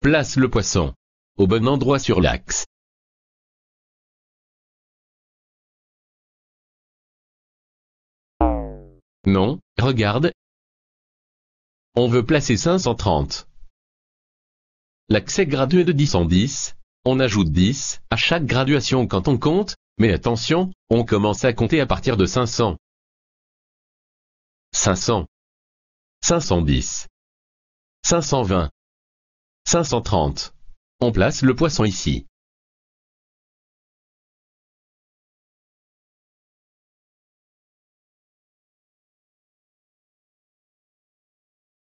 Place le poisson. Au bon endroit sur l'axe. Non, regarde. On veut placer 530. L'accès gradué de 10 en 10, on ajoute 10 à chaque graduation quand on compte, mais attention, on commence à compter à partir de 500. 500. 510. 520. 530. On place le poisson ici.